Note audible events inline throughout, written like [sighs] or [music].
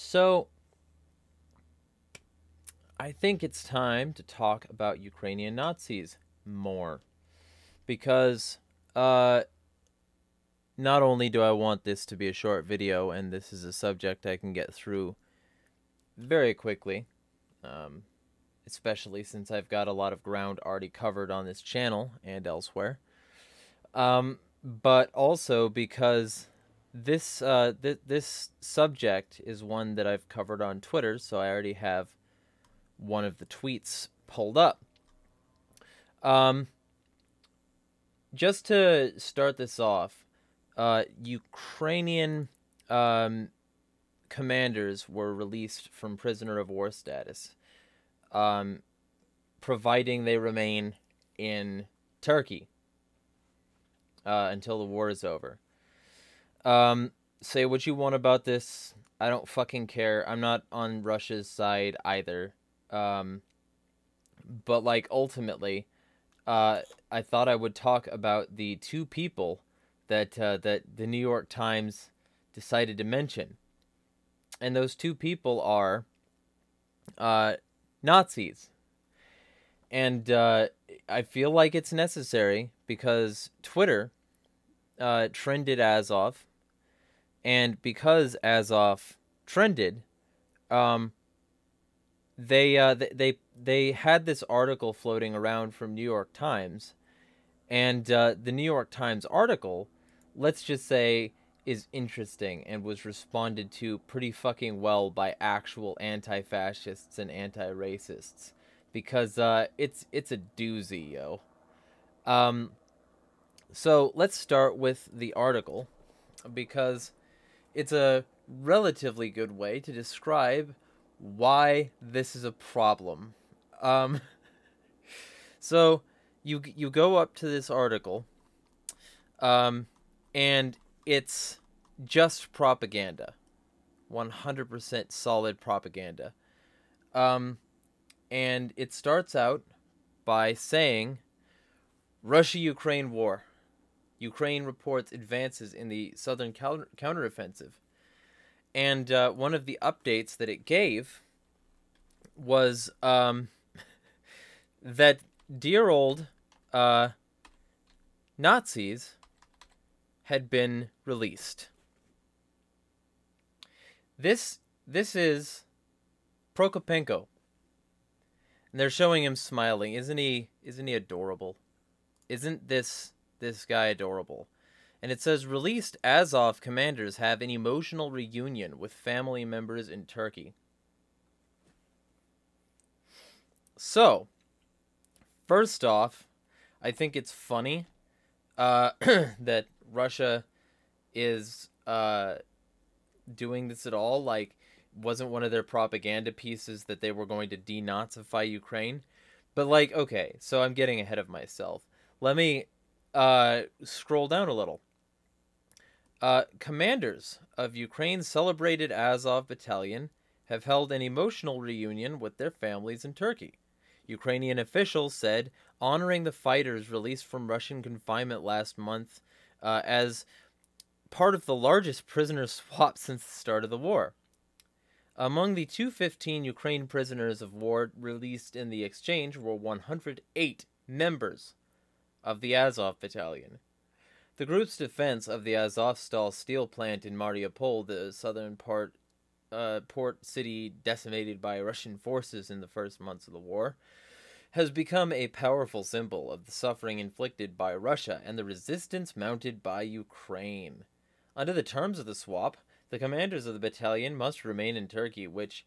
So, I think it's time to talk about Ukrainian Nazis more. Because, uh, not only do I want this to be a short video, and this is a subject I can get through very quickly, um, especially since I've got a lot of ground already covered on this channel and elsewhere, um, but also because this uh, th- this subject is one that I've covered on Twitter, so I already have one of the tweets pulled up. Um, just to start this off, uh, Ukrainian um, commanders were released from prisoner of war status, um, providing they remain in Turkey uh, until the war is over. Um, say what you want about this. I don't fucking care. I'm not on Russia's side either. Um, but like ultimately, uh, I thought I would talk about the two people that uh, that the New York Times decided to mention, and those two people are uh, Nazis. And uh, I feel like it's necessary because Twitter uh, trended Azov, and because Azov trended, um, they uh, they they had this article floating around from New York Times, and uh, the New York Times article, let's just say, is interesting and was responded to pretty fucking well by actual anti-fascists and anti-racists, because uh, it's it's a doozy, yo. Um, so let's start with the article, because it's a relatively good way to describe why this is a problem. Um, [laughs] so you you go up to this article, um, and it's just propaganda, one hundred percent solid propaganda. Um, and it starts out by saying, Russia Ukraine war. Ukraine reports advances in the southern counter- counteroffensive. And uh, one of the updates that it gave was um, [laughs] that dear old uh, Nazis had been released. This this is Prokopenko. And they're showing him smiling. Isn't he isn't he adorable? Isn't this this guy adorable? And it says released Azov commanders have an emotional reunion with family members in Turkey. So, first off, I think it's funny uh, [clears throat] that Russia is uh, doing this at all. Like, wasn't one of their propaganda pieces that they were going to denazify Ukraine? But like, okay, so I'm getting ahead of myself. Let me uh, scroll down a little. Uh, commanders of Ukraine's celebrated Azov battalion have held an emotional reunion with their families in Turkey. Ukrainian officials said, honoring the fighters released from Russian confinement last month uh, as part of the largest prisoner swap [laughs] since the start of the war. Among the 215 Ukraine prisoners of war released in the exchange were 108 members of the Azov battalion. The group's defense of the Azovstal steel plant in Mariupol, the southern part uh, port city decimated by Russian forces in the first months of the war, has become a powerful symbol of the suffering inflicted by Russia and the resistance mounted by Ukraine. Under the terms of the swap, the commanders of the battalion must remain in Turkey, which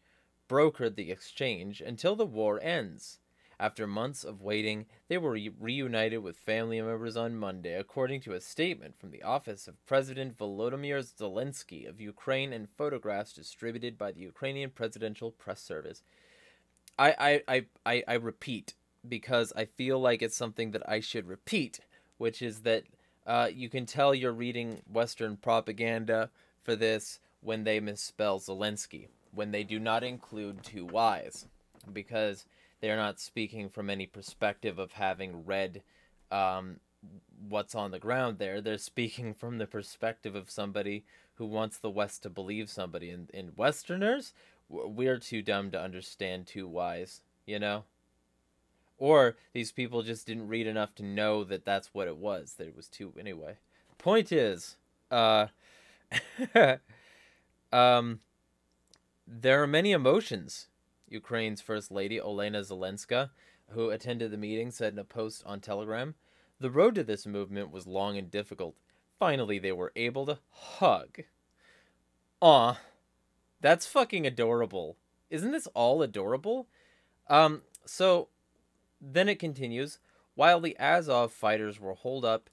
brokered the exchange, until the war ends. After months of waiting, they were re- reunited with family members on Monday, according to a statement from the office of President Volodymyr Zelensky of Ukraine and photographs distributed by the Ukrainian Presidential Press Service. I, I, I, I, I repeat, because I feel like it's something that I should repeat, which is that uh, you can tell you're reading Western propaganda for this when they misspell Zelensky, when they do not include two Y's, because they're not speaking from any perspective of having read um, what's on the ground there. They're speaking [laughs] from the perspective of somebody who wants the West to believe somebody. And, and Westerners, we're too dumb to understand, too wise, you know? Or these people just didn't read enough to know that that's what it was. That it was too. Anyway, point is, uh, [laughs] um, there are many emotions. Ukraine's first lady, Olena Zelenska, who attended the meeting, said in a post on Telegram, "The road to this movement was long and difficult. Finally, they were able to hug." Aw, that's fucking adorable. Isn't this all adorable? Um, so then it continues. While the Azov fighters were holed up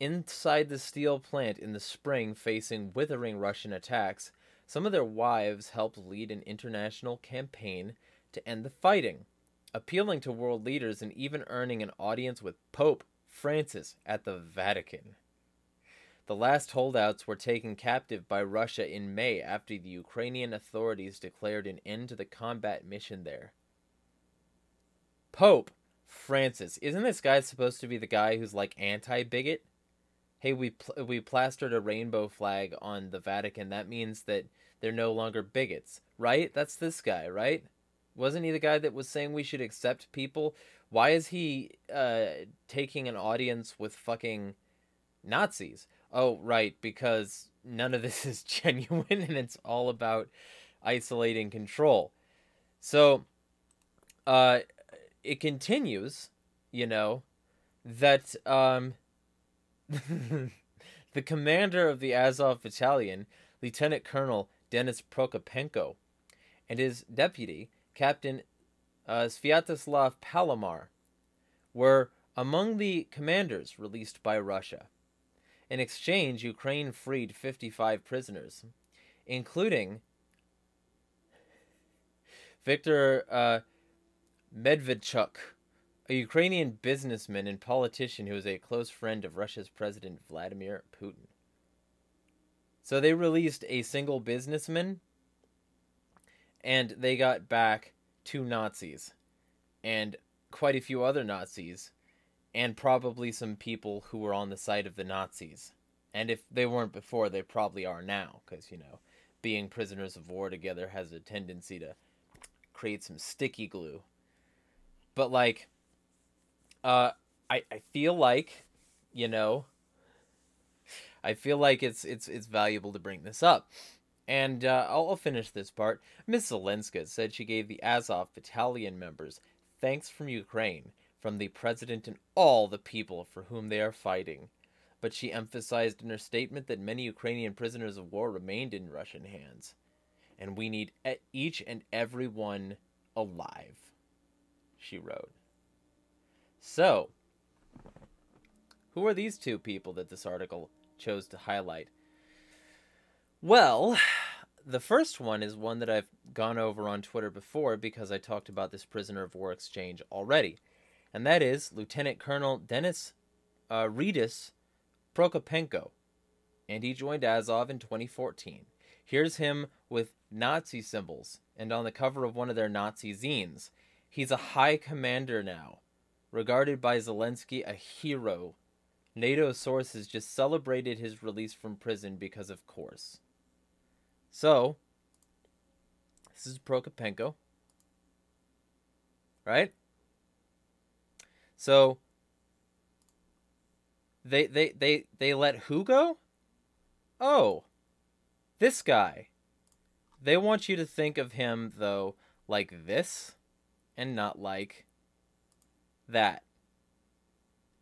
inside the steel plant in the spring facing withering Russian attacks, some of their wives helped lead an international campaign to end the fighting, appealing to world leaders and even earning an audience with Pope Francis at the Vatican. The last holdouts were taken captive by Russia in May after the Ukrainian authorities declared an end to the combat mission there. Pope Francis, isn't this guy supposed to be the guy who's like anti-bigot? Hey, we pl- we plastered a rainbow flag on the Vatican. That means that they're no longer bigots, right? That's this guy, right? Wasn't he the guy that was saying we should accept people? Why is he uh, taking an audience with fucking Nazis? Oh, right, because none of this [laughs] is genuine and it's all about isolating control. So, uh, it continues, you know, that um, [laughs] the commander of the Azov battalion, Lieutenant Colonel Denis Prokopenko, and his deputy, Captain uh, Sviatoslav Palamar, were among the commanders released by Russia. In exchange, Ukraine freed 55 prisoners, including Viktor uh, Medvedchuk, a Ukrainian businessman and politician who is a close friend of Russia's President Vladimir Putin. So they released a single businessman and they got back two Nazis and quite a few other Nazis and probably some people who were on the side of the Nazis. And if they weren't before, they probably are now, because, you know, being prisoners of war together has a tendency to create some sticky glue. But, like, uh, I, I feel like, you know, I feel like it's it's it's valuable to bring this up. And uh, I'll, I'll finish this part. Miss Zelenska said she gave the Azov battalion members thanks from Ukraine from the president and all the people for whom they are fighting. But she emphasized in her statement that many Ukrainian prisoners of war remained in Russian hands, and we need each and every one alive, she wrote. So, who are these two people that this article chose to highlight? Well, the first one is one that I've gone over on Twitter before because I talked about this prisoner of war exchange already and that is Lieutenant Colonel Denis uh, Redis Prokopenko, and he joined Azov in 2014. Here's him with Nazi symbols and on the cover of one of their Nazi zines. He's a high commander now, regarded by Zelensky a hero. NATO sources just celebrated his release from prison because of course. So, this is Prokopenko. Right? So they they they they let who go? Oh, this guy. They want you to think of him though like this and not like that.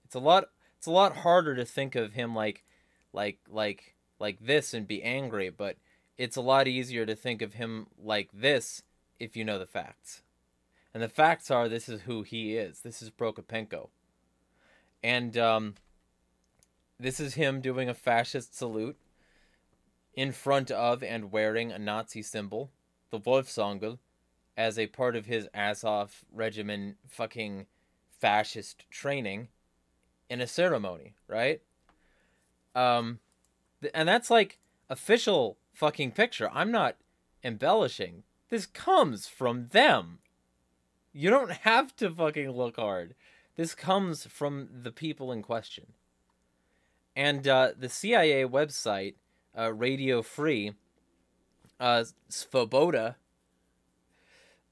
It's a lot it's a lot harder to think of him like like like like this and be angry, but it's a lot easier to think of him like this if you know the facts. And the facts are this is who he is. This is Prokopenko. And um, this is him doing a fascist salute in front of and wearing a Nazi symbol, the Wolfsangel, as a part of his Azov regiment fucking fascist training in a ceremony, right? Um, and that's like official fucking picture. I'm not embellishing. This comes from them. You don't [laughs] have to fucking look hard. This comes from the people in question. And uh, the CIA website, uh, Radio Free, uh, Svoboda,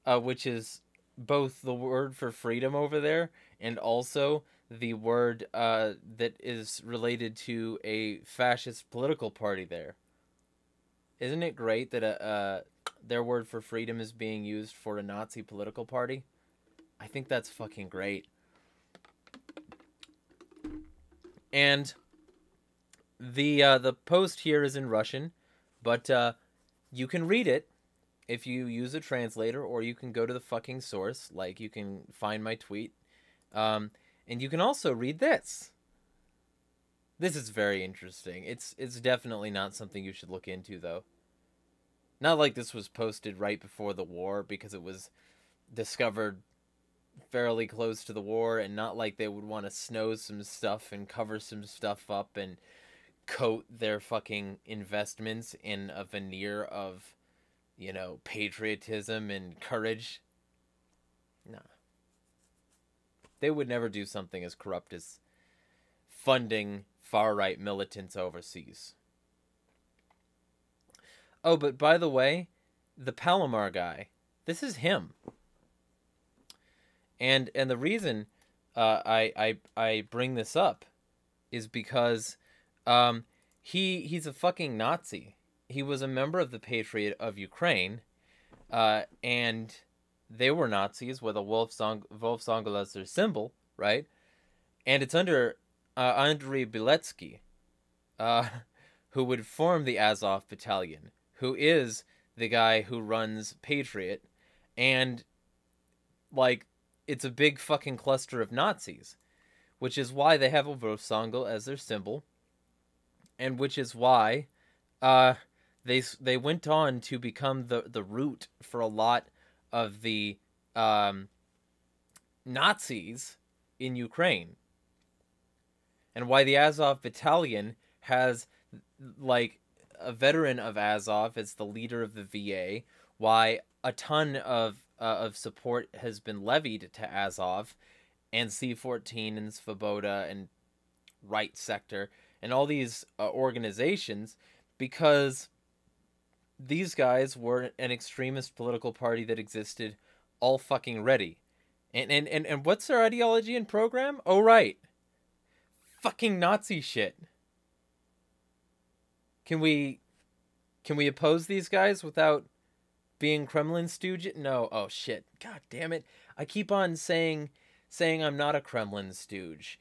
uh, which is both the word for freedom over there and also the word uh, that is related to a fascist political party there. Isn't it great that a, uh, their word for freedom is being used for a Nazi political party? I think that's fucking great. And the uh, the post here is in Russian, but uh, you can read it if you use a translator, or you can go to the fucking source. Like you can find my tweet, um, and you can also read this. This is very interesting. It's it's definitely not something you should look into though. Not like this was posted right before the war because it was discovered fairly close to the war and not like they would want to snow some stuff and cover some stuff up and coat their fucking investments in a veneer of you know patriotism and courage? Nah. They would never do something as corrupt as funding far right militants overseas. Oh but by the way the Palamar guy this is him. And and the reason uh, I I I bring this up is because um, he he's a fucking Nazi. He was a member of the Patriot of Ukraine, uh, and they were Nazis with a Wolfsang Wolfsangel as their symbol, right? And it's under uh, Andrei Beletsky, uh, [laughs] who would form the Azov Battalion, who is the guy who runs Patriot, and like it's a big fucking cluster of Nazis, which is why they have a Wolfsangel as their symbol, and which is why uh, they they went on to become the the root for a lot of the um, Nazis in Ukraine, and why the Azov Battalion has like a veteran of Azov as the leader of the VA, why a ton of uh, of support has been levied to Azov and C14 and Svoboda and Right Sector and all these uh, organizations because these guys were an extremist political party that existed all fucking ready. And and and, and what's their ideology and program? Oh right. Fucking Nazi shit. Can we can we oppose these guys without being Kremlin stooge? No. Oh shit. God damn it. I keep on saying saying I'm not a Kremlin stooge,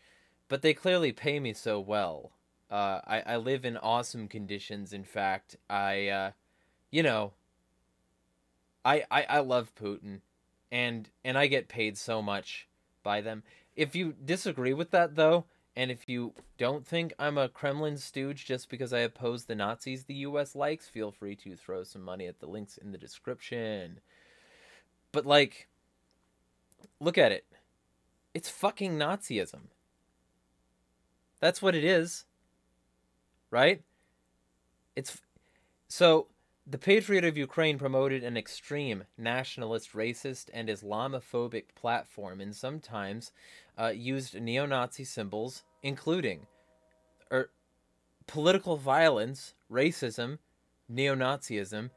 but they clearly pay me so well. Uh, I I live in awesome conditions. In fact, I uh, you know. I, I I love Putin, and and I get paid so much by them. If you disagree with that though, and if you don't think I'm a Kremlin stooge just because I oppose the Nazis the US likes, feel free to throw some money at the links in the description. But, like, look at it. It's fucking Nazism. That's what it is. Right? It's. So, the Patriot of Ukraine promoted an extreme, nationalist, racist, and Islamophobic platform and sometimes uh, used neo Nazi symbols including er, political violence, racism, neo Nazism,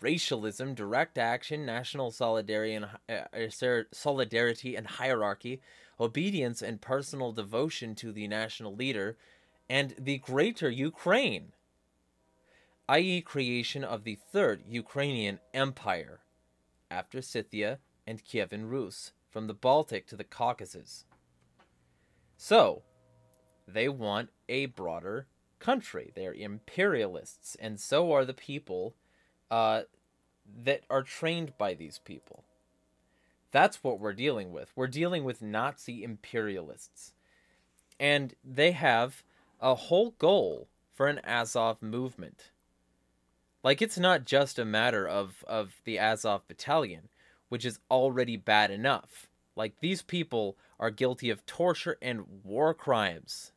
racialism, direct action, national solidarity and, uh, solidarity and hierarchy, obedience and personal devotion to the national leader, and the greater Ukraine, i.e., creation of the third Ukrainian empire, after Scythia and Kievan Rus, from the Baltic to the Caucasus. So, they want a broader country. They're imperialists, and so are the people uh, that are trained by these people. That's what we're dealing with. We're dealing with Nazi imperialists. And they have a whole goal for an Azov movement. Like, it's not just a matter of, of the Azov battalion, which is already bad enough. Like, these people are guilty of torture and war crimes.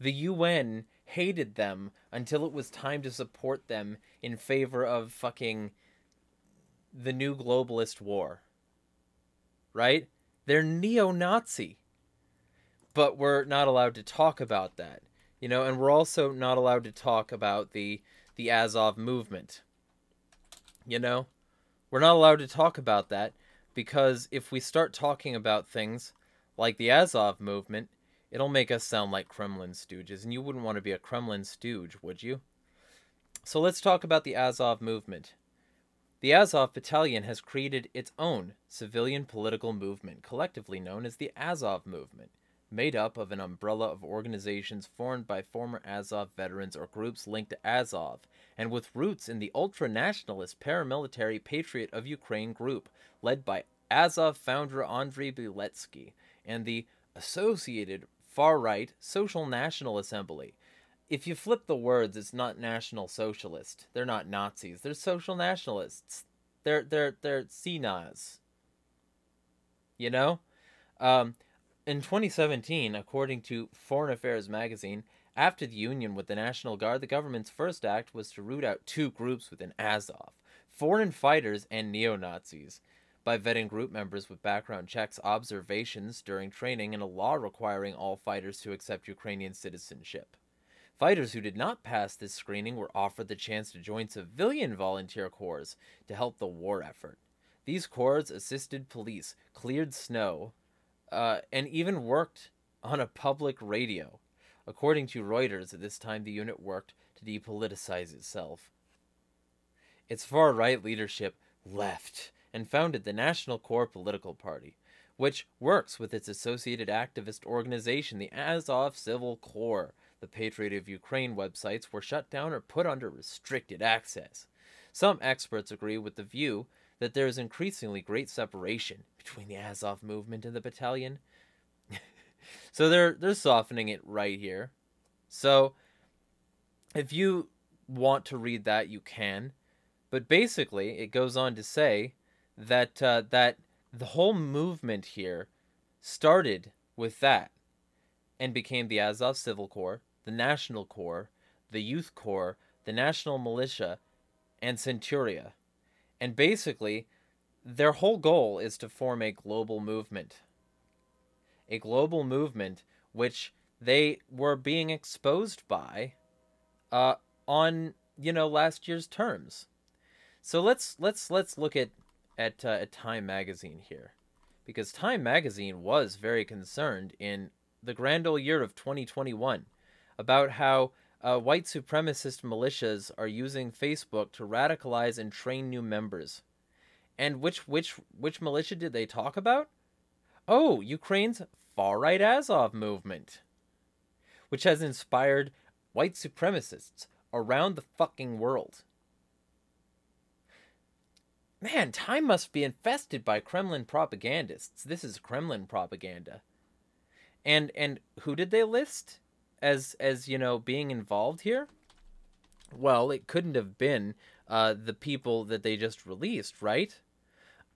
The UN hated them until it was time to support them in favor of fucking the new globalist war. Right? They're neo Nazi. But we're not allowed to talk about that. You know, and we're also not allowed to talk about the the Azov movement. You know? We're not allowed to talk about that because if we start talking about things like the Azov movement, it'll make us sound like Kremlin stooges, and you wouldn't want to be a Kremlin stooge, would you? So let's talk about the Azov movement. The Azov Battalion has created its own civilian political movement, collectively known as the Azov Movement, made up of an umbrella of organizations formed by former Azov veterans or groups linked to Azov, and with roots in the ultra nationalist paramilitary Patriot of Ukraine group, led by Azov founder Andriy Biletsky, and the Associated Far Right Social National Assembly, if you flip the words, it's not National Socialist. They're not Nazis. They're social nationalists. They're they're they're CNAs. You know, um, in 2017, according to Foreign Affairs magazine, after the union with the National Guard, the government's first act was to root out two groups within Azov: foreign fighters and neo Nazis. By vetting group members with background checks, observations during training, and a law requiring all fighters to accept Ukrainian citizenship. Fighters who did not pass this screening were offered the chance to join civilian volunteer corps to help the war effort. These corps assisted police, cleared snow, uh, and even worked on a public radio. According to Reuters, at this time the unit worked to depoliticize itself. Its far right leadership left and founded the National Corps Political Party, which works with its associated activist organization, the Azov Civil Corps, the Patriot of Ukraine websites were shut down or put under restricted access. Some experts agree with the view that there is increasingly great separation between the Azov movement and the battalion. [laughs] so they're they're softening it right here. So if you want to read that, you can. But basically, it goes on to say that uh, that the whole movement here started with that and became the Azov Civil Corps, the National Corps, the Youth Corps, the National Militia, and Centuria. And basically, their whole goal is to form a global movement. A global movement which they were being exposed by uh, on, you know, last year's terms. So let's let's let's look at at, uh, at Time magazine here. Because Time magazine was very concerned in the grand old year of 2021 about how uh, white supremacist militias are using Facebook to radicalize and train new members. And which which which militia did they talk about? Oh, Ukraine's far right Azov movement, which has inspired white supremacists around the fucking world. Man, time must be infested by Kremlin propagandists. This is Kremlin propaganda. And and who did they list? As as you know being involved here? Well, it couldn't have been uh, the people that they just released, right?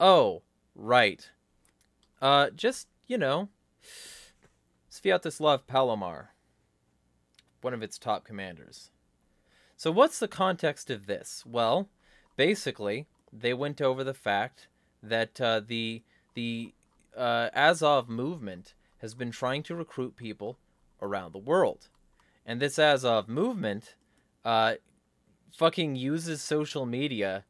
Oh, right. Uh, just you know, Sviatoslav Palamar, one of its top commanders. So, what's the context of this? Well, basically, they went over the fact that uh, the the uh, Azov movement has been trying to recruit people around the world. And this Azov movement uh, fucking uses social media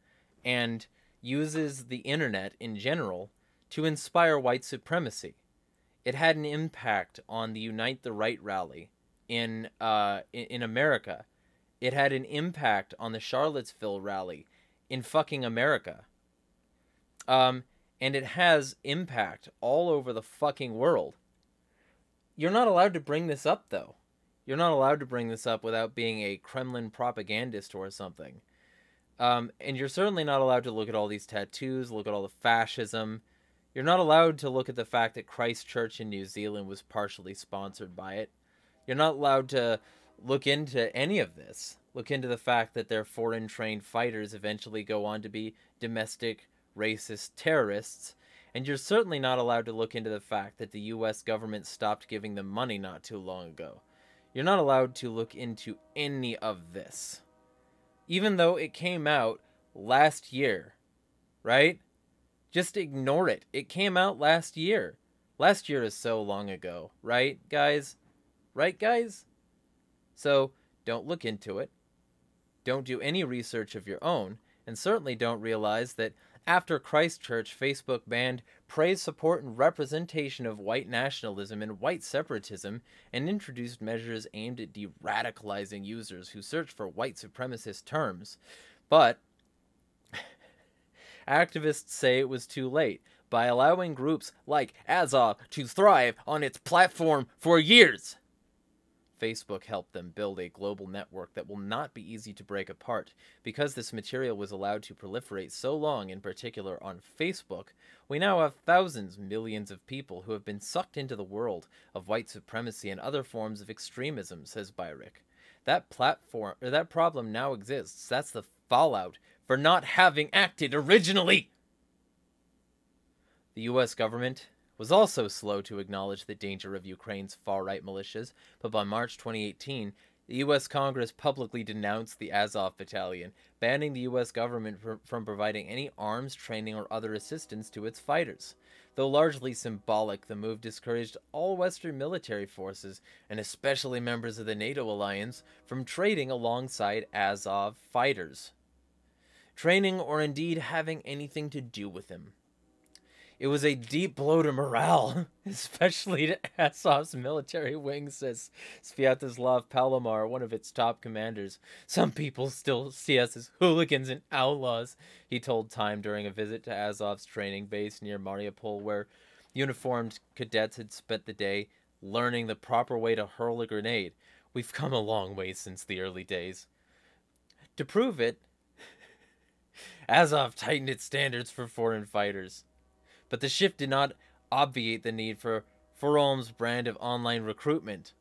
and uses the internet in general to inspire white supremacy. It had an impact on the Unite the Right rally in uh, in America. It had an impact on the Charlottesville rally in fucking America. Um, and it has impact all over the fucking world. You're not allowed to bring this up, though. You're not allowed to bring this up without being a Kremlin propagandist or something. Um, and you're certainly not allowed to look at all these tattoos, look at all the fascism. You're not allowed to look at the fact that Christchurch in New Zealand was partially sponsored by it. You're not allowed to look into any of this. Look into the fact that their foreign trained fighters eventually go on to be domestic racist terrorists and you're certainly not allowed to look into the fact that the US government stopped giving them money not too long ago. You're not allowed to look into any of this. Even though it came out last year, right? Just ignore it. It came out last year. Last year is so long ago, right, guys? Right, guys? So, don't look into it. Don't do any research of your own, and certainly don't realize that after Christchurch, Facebook banned praise, support, and representation of white nationalism and white separatism and introduced measures aimed at de radicalizing users who search for white supremacist terms. But [laughs] activists say it was too late by allowing groups like Azov to thrive on its platform for years. Facebook helped them build a global network that will not be easy to break apart. Because this material was allowed to proliferate so long, in particular on Facebook, we now have thousands, millions of people who have been sucked into the world of white supremacy and other forms of extremism, says Byerik. That platform or that problem now exists. That's the fallout for not having acted originally. The US government was also slow to acknowledge the danger of Ukraine's far right militias, but by March 2018, the U.S. Congress publicly denounced the Azov Battalion, banning the U.S. government from providing any arms, training, or other assistance to its fighters. Though largely symbolic, the move discouraged all Western military forces, and especially members of the NATO alliance, from trading alongside Azov fighters. Training or indeed having anything to do with them. It was a deep blow to morale, [laughs] especially to [laughs] Azov's military wing, says Sviatoslav Palamar, one of its top commanders. Some people still see us as hooligans and outlaws, he told Time during a visit to Azov's training base near Mariupol, where uniformed cadets had spent the day learning the proper way to hurl a grenade. We've come a long way since the early days. To prove it, [laughs] Azov tightened its standards for foreign fighters. But the shift did not obviate the need for Fromm's brand of online recruitment.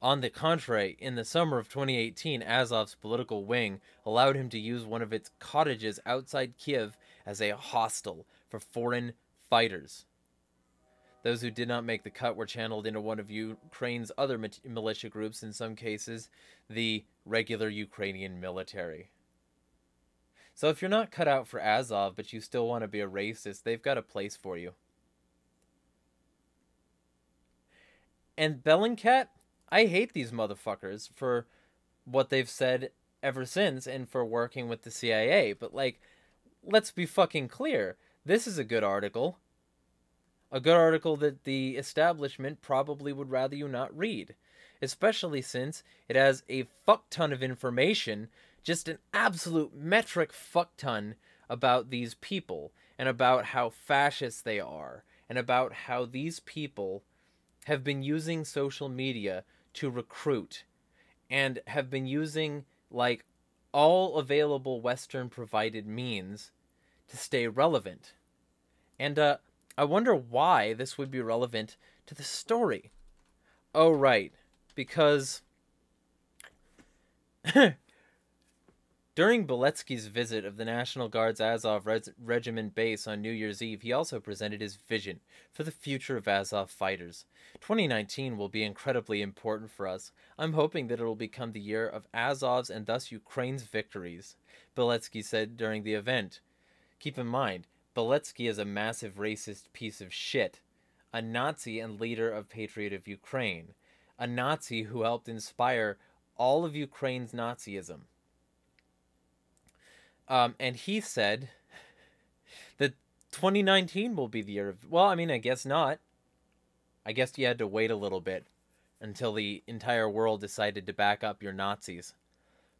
On the contrary, in the summer of 2018, Azov's political wing allowed him to use one of its cottages outside Kiev as a hostel for foreign fighters. Those who did not make the cut were channeled into one of Ukraine's other militia groups, in some cases, the regular Ukrainian military. So if you're not cut out for Azov, but you still want to be a racist, they've got a place for you. And Bellingcat, I hate these motherfuckers for what they've said ever since and for working with the CIA. But, like, let's be fucking clear. This is a good article. A good article that the establishment probably would rather you not read. Especially since it has a fuck ton of information just an absolute metric fuck ton about these people and about how fascist they are and about how these people have been using social media to recruit and have been using like all available western provided means to stay relevant. And uh i wonder why this would be relevant to the story. Oh right because [laughs] During Beletsky's visit of the National Guard's Azov Regiment base on New Year's Eve, he also presented his vision for the future of Azov fighters. 2019 will be incredibly important for us. I'm hoping that it will become the year of Azov's and thus Ukraine's victories, Beletsky said during the event. Keep in mind, Beletsky is a massive racist piece of shit, a Nazi and leader of Patriot of Ukraine, a Nazi who helped inspire all of Ukraine's Nazism. Um, and he said that 2019 will be the year of. Well, I mean, I guess not. I guess you had to wait a little bit until the entire world decided to back up your Nazis.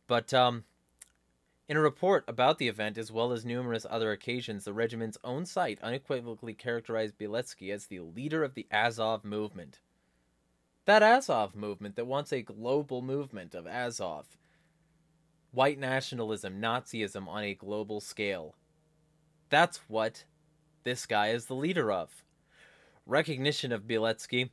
But um, in a report about the event, as well as numerous other occasions, the regiment's own site unequivocally characterized Bieletsky as the leader of the Azov movement. That Azov movement that wants a global movement of Azov white nationalism, Nazism on a global scale. That's what this guy is the leader of. Recognition of Bieletsky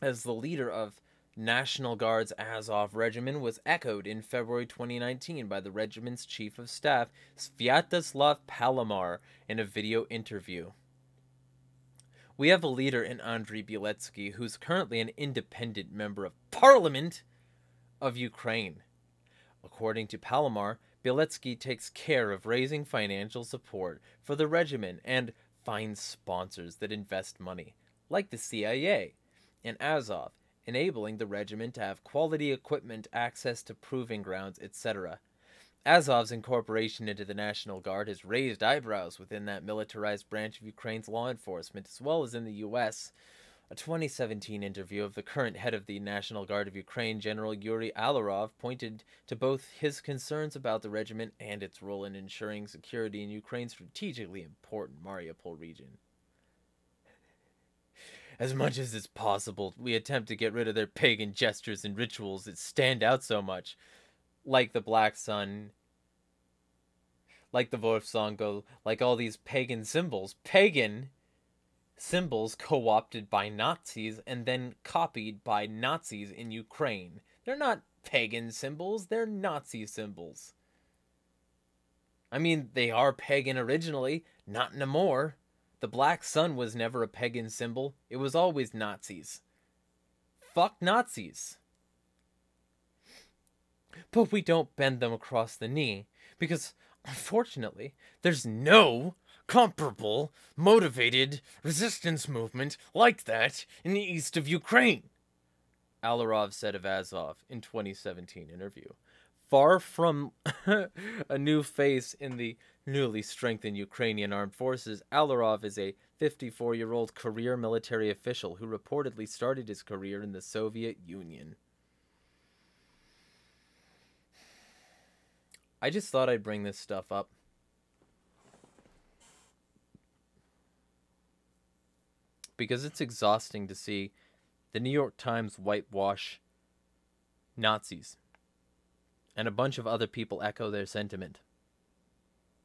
as the leader of National Guard's Azov Regiment was echoed in February 2019 by the regiment's chief of staff, Sviatoslav Palamar, in a video interview. We have a leader in Andriy Bieletsky, who's currently an independent member of parliament of Ukraine. According to Palamar, Bieletsky takes care of raising financial support for the regiment and finds sponsors that invest money, like the CIA and Azov, enabling the regiment to have quality equipment, access to proving grounds, etc. Azov's incorporation into the National Guard has raised eyebrows within that militarized branch of Ukraine's law enforcement, as well as in the U.S. A 2017 interview of the current head of the National Guard of Ukraine, General Yuri Allerov, pointed to both his concerns about the regiment and its role in ensuring security in Ukraine's strategically important Mariupol region. As much as is possible, we attempt to get rid of their pagan gestures and rituals that stand out so much like the Black Sun, like the Wolfsangel, like all these pagan symbols. Pagan symbols co opted by Nazis and then copied by Nazis in Ukraine. They're not pagan symbols, they're Nazi symbols. I mean, they are pagan originally, not anymore. The black sun was never a pagan symbol, it was always Nazis. Fuck Nazis. But we don't bend them across the knee, because, unfortunately, there's no comparable, motivated resistance movement like that in the east of Ukraine. Allerov said of Azov in 2017 interview. Far from [laughs] a new face in the newly strengthened Ukrainian armed forces, Allerov is a 54 year old career military official who reportedly started his career in the Soviet Union. I just thought I'd bring this stuff up. Because it's exhausting to see the New York Times whitewash Nazis. And a bunch of other people echo their sentiment.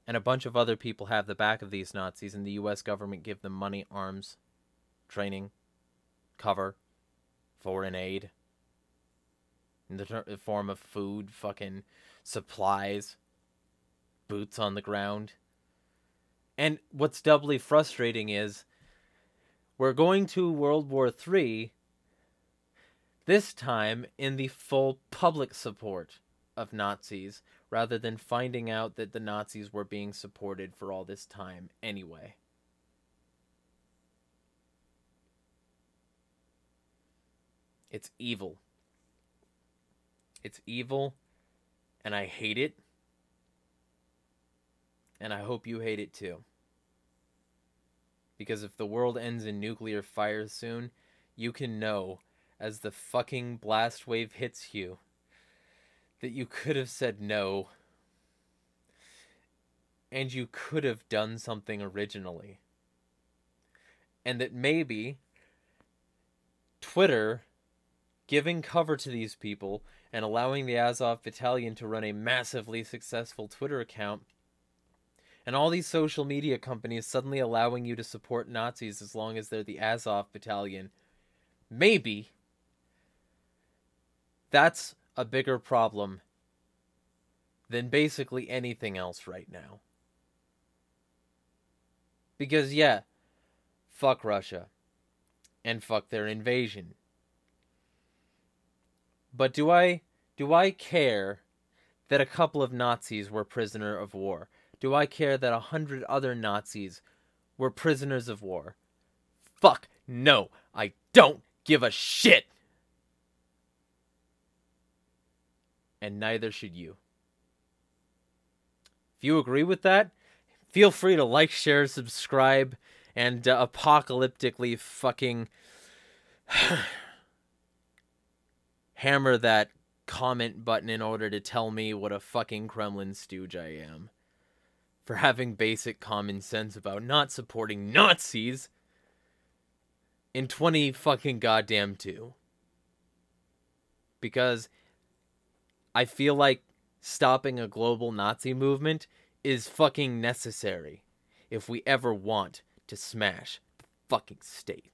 And a bunch of other people have the back of these Nazis, and the US government give them money, arms, training, cover, foreign aid, in the form of food, fucking supplies, boots on the ground. And what's doubly frustrating is we're going to World War III, this time in the full public support of Nazis, rather than finding out that the Nazis were being supported for all this time anyway. It's evil. It's evil and I hate it. And I hope you hate it too. Because if the world ends in nuclear fire soon, you can know, as the fucking blast wave hits you, that you could have said no. And you could have done something originally. And that maybe Twitter giving cover to these people and allowing the Azov battalion to run a massively successful Twitter account. And all these social media companies suddenly allowing you to support Nazis as long as they're the Azov battalion. Maybe. That's a bigger problem than basically anything else right now. Because, yeah, fuck Russia. And fuck their invasion. But do I do I care that a couple of Nazis were prisoner of war? Do I care that a hundred other Nazis were prisoners of war? Fuck no, I don't give a shit. And neither should you. If you agree with that, feel free to like, share, subscribe, and uh, apocalyptically fucking [sighs] hammer that comment button in order to tell me what a fucking Kremlin stooge I am. For having basic common sense about not supporting Nazis in 20 fucking goddamn 2. Because I feel like stopping a global Nazi movement is fucking necessary if we ever want to smash the fucking state.